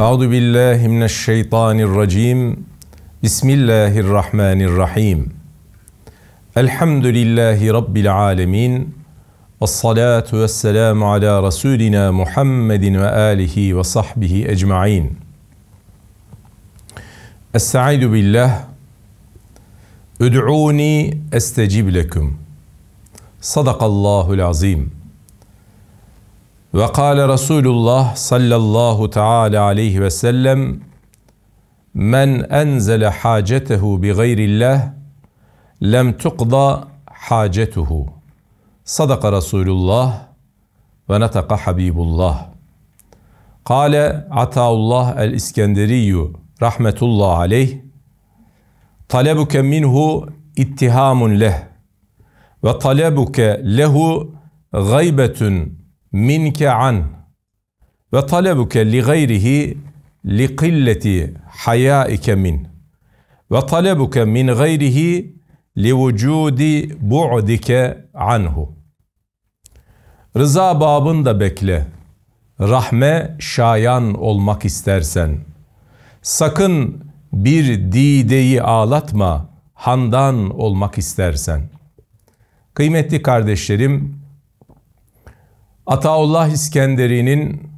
Euzu billahi mineşşeytanirracim. Bismillahirrahmanirrahim. Elhamdülillahi rabbil alamin. Ves salatu vesselam ala rasulina Muhammedin ve alihi ve sahbihi ecmaîn. Estaizu billah. Ud'uni estecib lekum. Sadakallahul azim. Ve kâle Resulullah sallallahu teala aleyhi ve sellem Men enzele hacetehu bi gayrillah lem tuqda hacetuhu. Sadaka Resulullah ve netaka Habibullah. Kale Ataullah el-İskenderiyyü rahmetullah aleyh Talebuke minhu ittihamun leh ve talebuke lehu gaybetun minke an ve talebuke li gayrihi li qilleti hayaike min ve talebuke min gayrihi li vücudi bu'dike anhu. Rıza babında bekle. Rahme şayan olmak istersen. Sakın bir dideyi ağlatma handan olmak istersen. Kıymetli kardeşlerim, Ataullah İskenderi'nin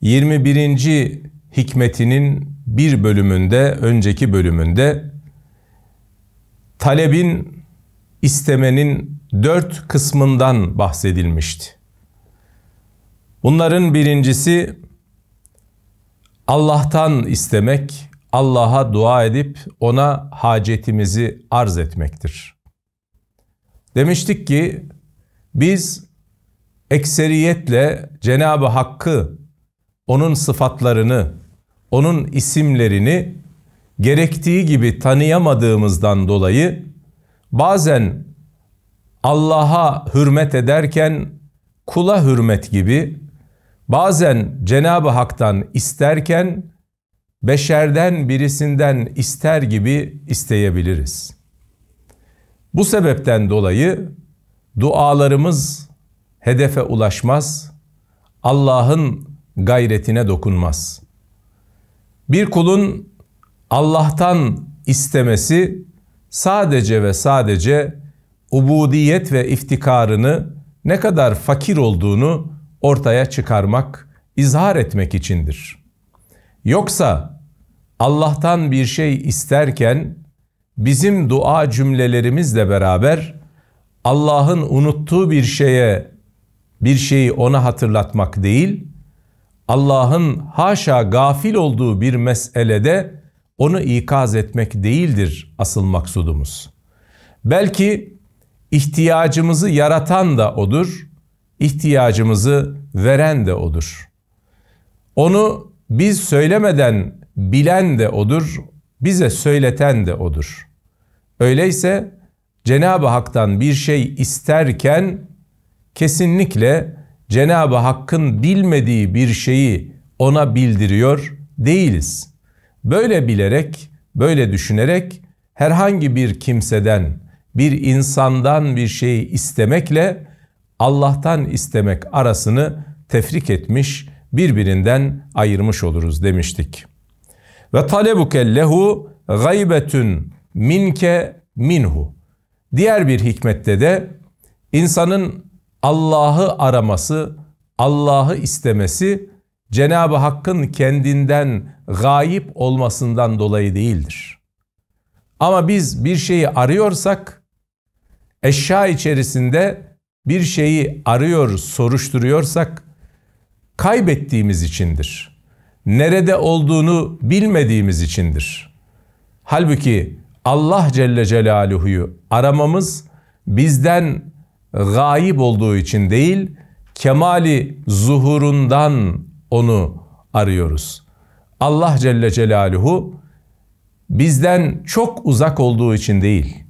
21. hikmetinin bir bölümünde, önceki bölümünde talebin, istemenin dört kısmından bahsedilmişti. Bunların birincisi Allah'tan istemek, Allah'a dua edip ona hacetimizi arz etmektir. Demiştik ki biz ekseriyetle Cenab-ı Hakk'ı, onun sıfatlarını, onun isimlerini gerektiği gibi tanıyamadığımızdan dolayı bazen Allah'a hürmet ederken kula hürmet gibi, bazen Cenab-ı Hak'tan isterken beşerden birisinden ister gibi isteyebiliriz. Bu sebepten dolayı dualarımız hedefe ulaşmaz, Allah'ın gayretine dokunmaz. Bir kulun Allah'tan istemesi sadece ve sadece ubudiyet ve iftikarını ne kadar fakir olduğunu ortaya çıkarmak, izhar etmek içindir. Yoksa Allah'tan bir şey isterken bizim dua cümlelerimizle beraber Allah'ın unuttuğu bir şeye bir şeyi ona hatırlatmak değil, Allah'ın haşa gafil olduğu bir meselede onu ikaz etmek değildir asıl maksudumuz. Belki ihtiyacımızı yaratan da odur, ihtiyacımızı veren de odur. Onu biz söylemeden bilen de odur, bize söyleten de odur. Öyleyse Cenab-ı Hak'tan bir şey isterken kesinlikle Cenab-ı Hakk'ın bilmediği bir şeyi ona bildiriyor değiliz. Böyle bilerek, böyle düşünerek herhangi bir kimseden, bir insandan bir şeyi istemekle Allah'tan istemek arasını tefrik etmiş, birbirinden ayırmış oluruz demiştik. Ve talebuke lehu gaybetun minke minhu. Diğer bir hikmette de insanın Allah'ı araması, Allah'ı istemesi Cenab-ı Hakk'ın kendinden gayip olmasından dolayı değildir. Ama biz bir şeyi arıyorsak eşya içerisinde bir şeyi arıyor, soruşturuyorsak kaybettiğimiz içindir. Nerede olduğunu bilmediğimiz içindir. Halbuki Allah Celle Celaluhu'yu aramamız bizden gayip olduğu için değil, kemali zuhurundan onu arıyoruz. Allah Celle Celaluhu bizden çok uzak olduğu için değil,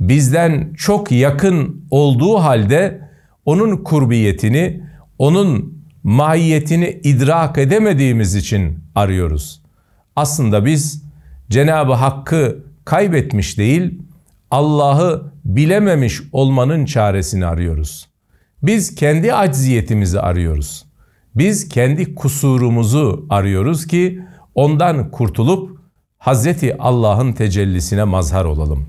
bizden çok yakın olduğu halde onun kurbiyetini, onun mahiyetini idrak edemediğimiz için arıyoruz. Aslında biz Cenab-ı Hakk'ı kaybetmiş değil, Allah'ı bilememiş olmanın çaresini arıyoruz. Biz kendi acziyetimizi arıyoruz. Biz kendi kusurumuzu arıyoruz ki ondan kurtulup Hazreti Allah'ın tecellisine mazhar olalım.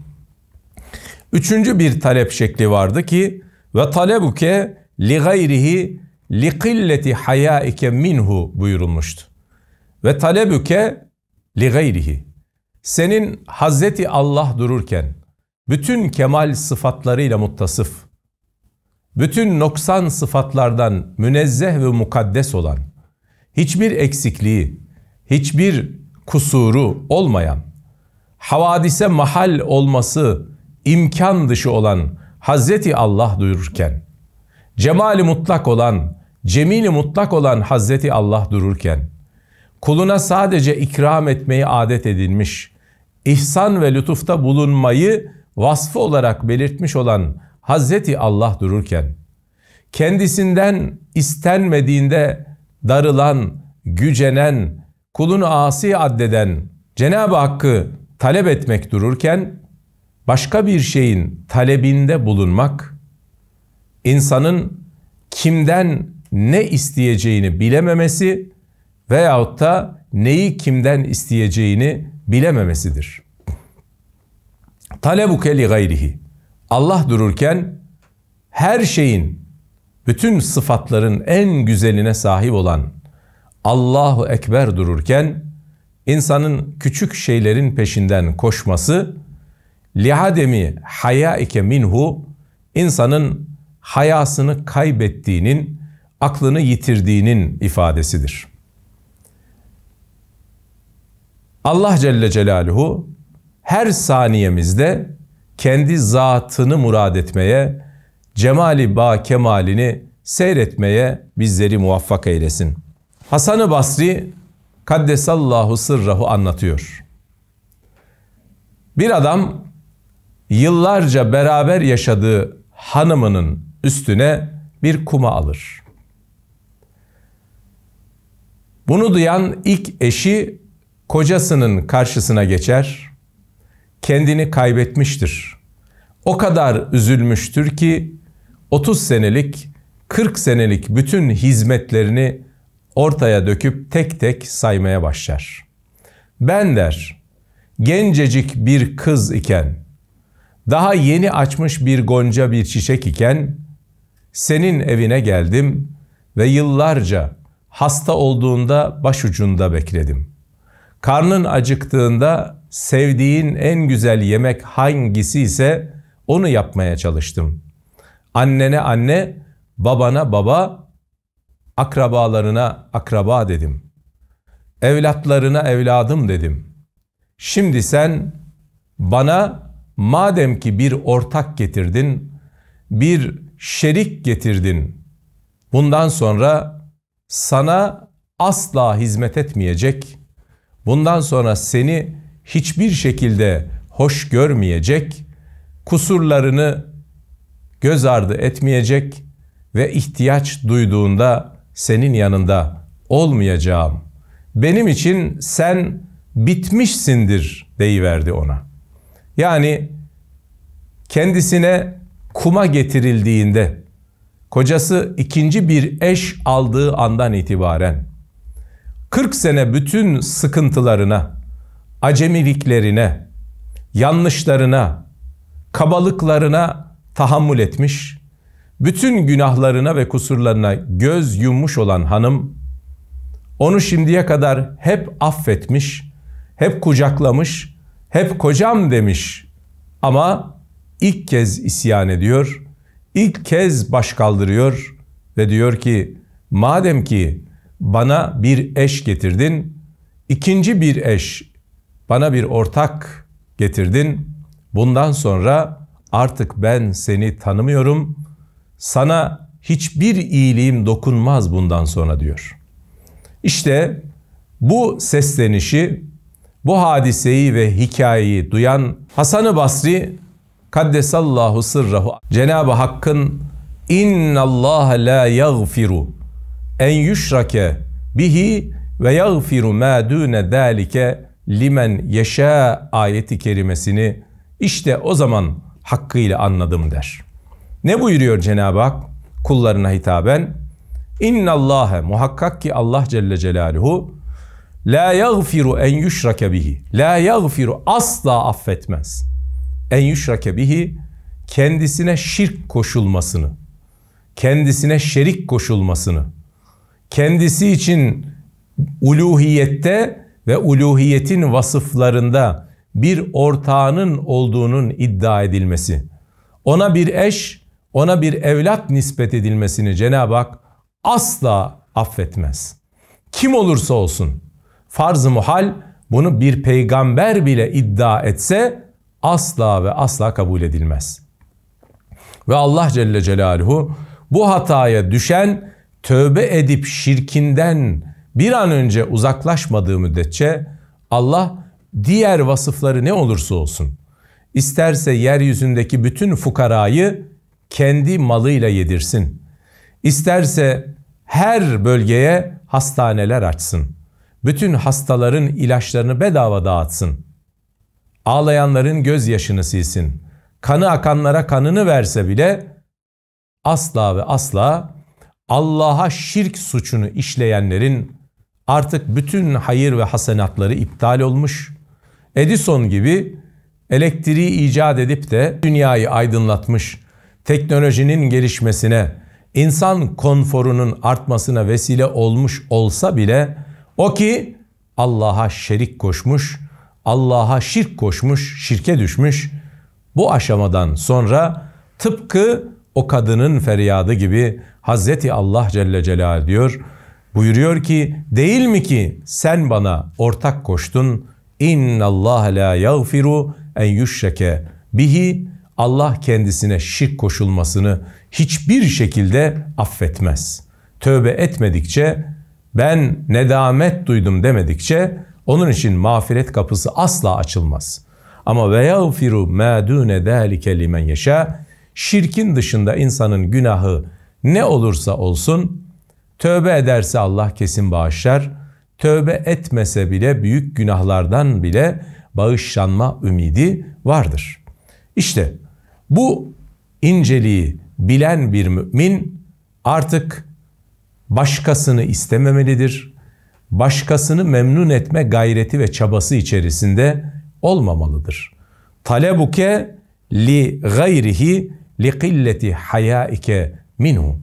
Üçüncü bir talep şekli vardı ki ve talebuke li gayrihi li qilleti hayaike minhu buyurulmuştu. Ve talebuke li gayrihi. Senin Hazreti Allah dururken bütün kemal sıfatlarıyla muttasıf, bütün noksan sıfatlardan münezzeh ve mukaddes olan, hiçbir eksikliği, hiçbir kusuru olmayan, havadise mahal olması imkan dışı olan Hazreti Allah dururken, cemali mutlak olan, cemili mutlak olan Hazreti Allah dururken, kuluna sadece ikram etmeyi adet edilmiş, ihsan ve lütufta bulunmayı vasfı olarak belirtmiş olan Hazreti Allah dururken, kendisinden istenmediğinde darılan, gücenen, kulunu asi addeden Cenab-ı Hakk'ı talep etmek dururken, başka bir şeyin talebinde bulunmak, insanın kimden ne isteyeceğini bilememesi veyahut da neyi kimden isteyeceğini bilememesidir. Talebuke li gayrihi. Allah dururken her şeyin, bütün sıfatların en güzeline sahip olan Allahu Ekber dururken insanın küçük şeylerin peşinden koşması lihademi hayaike minhu insanın hayasını kaybettiğinin, aklını yitirdiğinin ifadesidir. Allah Celle Celaluhu her saniyemizde kendi zatını murad etmeye, cemali ba kemalini seyretmeye bizleri muvaffak eylesin. Hasan-ı Basri Kaddesallahu sırrahu anlatıyor. Bir adam yıllarca beraber yaşadığı hanımının üstüne bir kuma alır. Bunu duyan ilk eşi kocasının karşısına geçer, kendini kaybetmiştir. O kadar üzülmüştür ki 30 senelik, 40 senelik bütün hizmetlerini ortaya döküp tek tek saymaya başlar. Ben der, gencecik bir kız iken daha yeni açmış bir gonca bir çiçek iken senin evine geldim ve yıllarca hasta olduğunda başucunda bekledim. Karnın acıktığında sevdiğin en güzel yemek hangisi ise onu yapmaya çalıştım. Annene anne, babana baba, akrabalarına akraba dedim. Evlatlarına evladım dedim. Şimdi sen bana madem ki bir ortak getirdin, bir şerik getirdin, bundan sonra sana asla hizmet etmeyecek, bundan sonra seni hiçbir şekilde hoş görmeyecek, kusurlarını göz ardı etmeyecek ve ihtiyaç duyduğunda senin yanında olmayacağım. Benim için sen bitmişsindir deyiverdi ona. Yani kendisine kuma getirildiğinde kocası ikinci bir eş aldığı andan itibaren 40 sene bütün sıkıntılarına, acemiliklerine, yanlışlarına, kabalıklarına tahammül etmiş, bütün günahlarına ve kusurlarına göz yummuş olan hanım, onu şimdiye kadar hep affetmiş, hep kucaklamış, hep kocam demiş ama ilk kez isyan ediyor, ilk kez baş kaldırıyor ve diyor ki madem ki bana bir eş getirdin, ikinci bir eş, bana bir ortak getirdin, bundan sonra artık ben seni tanımıyorum, sana hiçbir iyiliğim dokunmaz bundan sonra diyor. İşte bu seslenişi bu hadiseyi ve hikayeyi duyan Hasan-ı Basri Kaddesallahu sırrahu Cenab-ı Hakk'ın İnna Allah la yaghfiru en yushrake bihi ve yaghfiru ma dune zalike limen yeşâ ayeti kerimesini işte o zaman hakkıyla anladım der. Ne buyuruyor Cenab-ı Hak kullarına hitaben? İnna Allahe muhakkak ki Allah Celle Celaluhu la yaghfiru en yushrake bihi. La yaghfiru asla affetmez. En yushrake bihi kendisine şirk koşulmasını, kendisine şerik koşulmasını, kendisi için uluhiyette ve uluhiyetin vasıflarında bir ortağının olduğunun iddia edilmesi, ona bir eş, ona bir evlat nispet edilmesini Cenab-ı Hak asla affetmez. Kim olursa olsun farz-ı muhal bunu bir peygamber bile iddia etse asla ve asla kabul edilmez. Ve Allah Celle Celaluhu bu hataya düşen tövbe edip şirkinden bir an önce uzaklaşmadığı müddetçe Allah diğer vasıfları ne olursa olsun isterse yeryüzündeki bütün fukarayı kendi malıyla yedirsin. İsterse her bölgeye hastaneler açsın. Bütün hastaların ilaçlarını bedava dağıtsın. Ağlayanların gözyaşını silsin. Kanı akanlara kanını verse bile asla ve asla Allah'a şirk suçunu işleyenlerin artık bütün hayır ve hasenatları iptal olmuş. Edison gibi elektriği icat edip de dünyayı aydınlatmış, teknolojinin gelişmesine, insan konforunun artmasına vesile olmuş olsa bile o ki Allah'a şerik koşmuş, Allah'a şirk koşmuş, şirke düşmüş. Bu aşamadan sonra tıpkı o kadının feryadı gibi Hazreti Allah Celle Celal diyor. Buyuruyor ki değil mi ki sen bana ortak koştun? İnna Allah la yaghfiru en yüşreke bihi Allah kendisine şirk koşulmasını hiçbir şekilde affetmez. Tövbe etmedikçe ben nedamet duydum demedikçe onun için mağfiret kapısı asla açılmaz. Ama ve yağfiru ma dune zalike limen yeşâ şirkin dışında insanın günahı ne olursa olsun tövbe ederse Allah kesin bağışlar. Tövbe etmese bile büyük günahlardan bile bağışlanma ümidi vardır. İşte bu inceliği bilen bir mümin artık başkasını istememelidir. Başkasını memnun etme gayreti ve çabası içerisinde olmamalıdır. Talebuke li gayrihi qilleti hayaike minhu.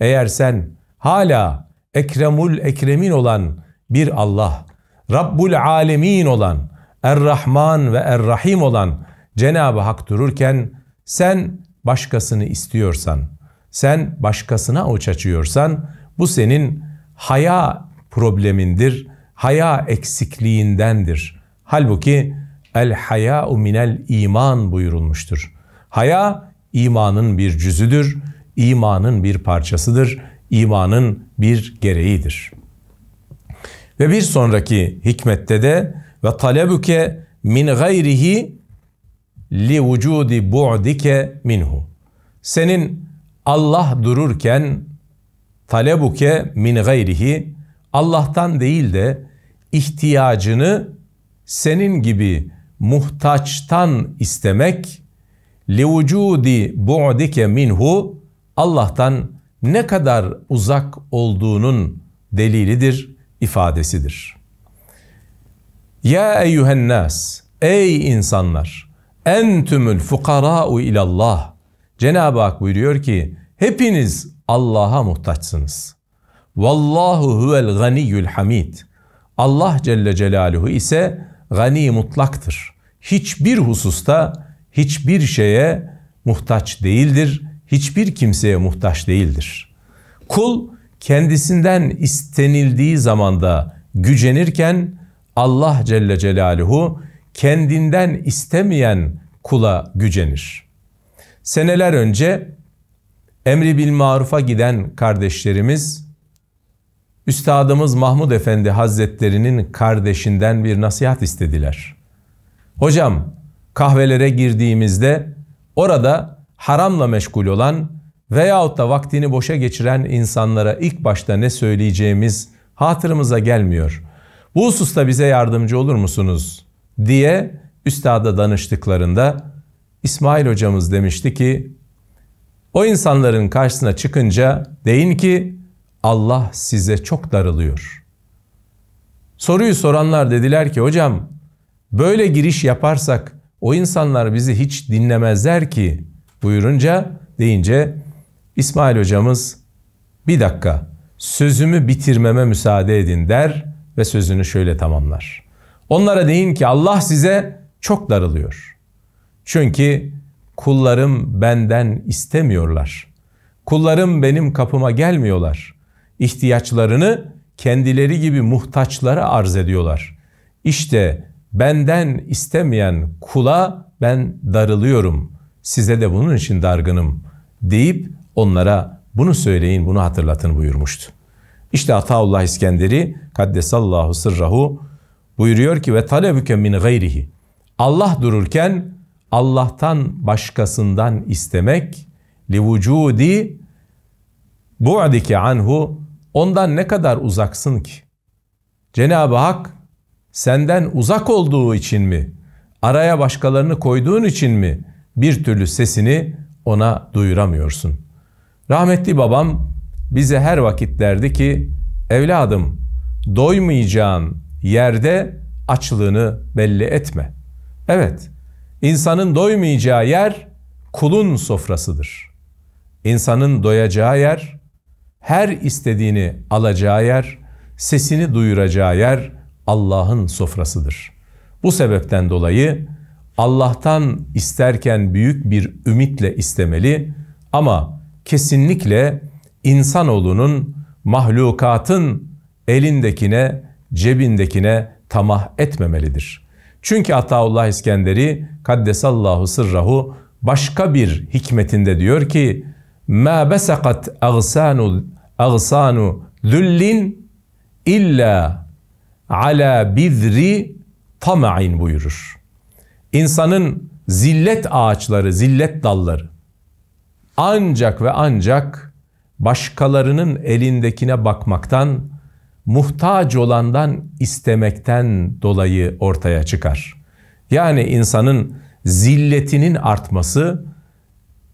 Eğer sen hala ekremul ekremin olan bir Allah, Rabbul alemin olan, Er-Rahman ve Er-Rahim olan Cenab-ı Hak dururken sen başkasını istiyorsan, sen başkasına avuç açıyorsan bu senin haya problemindir, haya eksikliğindendir. Halbuki el haya'u minel iman buyurulmuştur. Haya imanın bir cüzüdür, imanın bir parçasıdır, imanın bir gereğidir. Ve bir sonraki hikmette de ve talebuke min gayrihi li vücudi bu'dike minhu. Senin Allah dururken talebuke min gayrihi Allah'tan değil de ihtiyacını senin gibi muhtaçtan istemek vücudi bu'dike minhu Allah'tan ne kadar uzak olduğunun delilidir, ifadesidir. Ya eyyühen nas, ey insanlar, entümül fukara'u ilallah. Cenab-ı Hak buyuruyor ki, hepiniz Allah'a muhtaçsınız. Vallahu huvel ganiyyül hamid. Allah Celle Celaluhu ise gani mutlaktır. Hiçbir hususta, hiçbir şeye muhtaç değildir, hiçbir kimseye muhtaç değildir. Kul kendisinden istenildiği zamanda gücenirken Allah Celle Celaluhu kendinden istemeyen kula gücenir. Seneler önce emri bil marufa giden kardeşlerimiz Üstadımız Mahmud Efendi Hazretlerinin kardeşinden bir nasihat istediler. Hocam kahvelere girdiğimizde orada haramla meşgul olan veyahut da vaktini boşa geçiren insanlara ilk başta ne söyleyeceğimiz hatırımıza gelmiyor. Bu hususta bize yardımcı olur musunuz? diye üstada danıştıklarında İsmail hocamız demişti ki o insanların karşısına çıkınca deyin ki Allah size çok darılıyor. Soruyu soranlar dediler ki hocam böyle giriş yaparsak o insanlar bizi hiç dinlemezler ki buyurunca deyince İsmail hocamız bir dakika sözümü bitirmeme müsaade edin der ve sözünü şöyle tamamlar. Onlara deyin ki Allah size çok darılıyor. Çünkü kullarım benden istemiyorlar. Kullarım benim kapıma gelmiyorlar. İhtiyaçlarını kendileri gibi muhtaçlara arz ediyorlar. İşte benden istemeyen kula ben darılıyorum. Size de bunun için dargınım deyip onlara bunu söyleyin, bunu hatırlatın buyurmuştu. İşte Ataullah İskenderi kaddesallahu sırrahu buyuruyor ki ve talebüke min gayrihi. Allah dururken Allah'tan başkasından istemek li vücudi bu'dike anhu ondan ne kadar uzaksın ki? Cenab-ı Hak senden uzak olduğu için mi? Araya başkalarını koyduğun için mi? Bir türlü sesini ona duyuramıyorsun. Rahmetli babam bize her vakit derdi ki evladım doymayacağın yerde açlığını belli etme. Evet, insanın doymayacağı yer kulun sofrasıdır. İnsanın doyacağı yer, her istediğini alacağı yer, sesini duyuracağı yer Allah'ın sofrasıdır. Bu sebepten dolayı Allah'tan isterken büyük bir ümitle istemeli ama kesinlikle insanoğlunun, mahlukatın elindekine, cebindekine tamah etmemelidir. Çünkü Ataullah İskenderi kaddesallahu sırrahu başka bir hikmetinde diyor ki ma besakat agsanu agsanu zullin illa ala bizri tama'in buyurur. İnsanın zillet ağaçları, zillet dalları ancak ve ancak başkalarının elindekine bakmaktan, muhtaç olandan istemekten dolayı ortaya çıkar. Yani insanın zilletinin artması,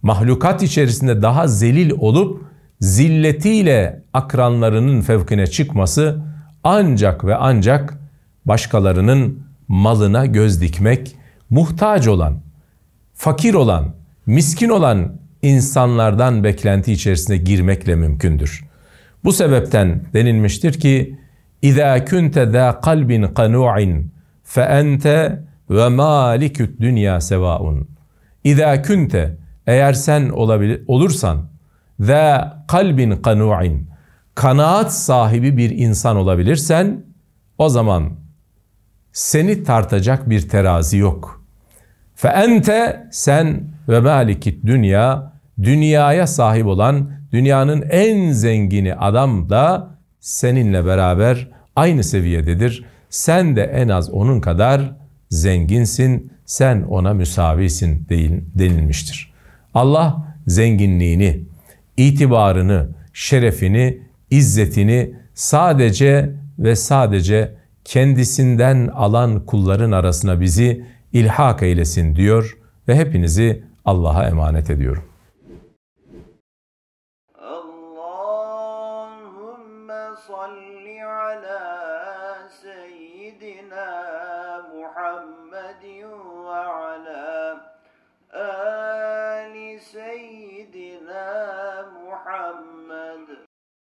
mahlukat içerisinde daha zelil olup zilletiyle akranlarının fevkine çıkması ancak ve ancak başkalarının malına göz dikmek, muhtaç olan, fakir olan, miskin olan insanlardan beklenti içerisine girmekle mümkündür. Bu sebepten denilmiştir ki za kalbin qanu'in fe ente ve malikut dünya sevaun. İza kunte eğer sen olabilir, olursan ve kalbin kanu'in kanaat sahibi bir insan olabilirsen o zaman seni tartacak bir terazi yok. Fe ente sen ve malikit dünya dünyaya sahip olan dünyanın en zengini adam da seninle beraber aynı seviyededir. Sen de en az onun kadar zenginsin, sen ona müsavisin denilmiştir. Allah zenginliğini, itibarını, şerefini, izzetini sadece ve sadece kendisinden alan kulların arasına bizi ilhak eylesin diyor ve hepinizi Allah'a emanet ediyorum.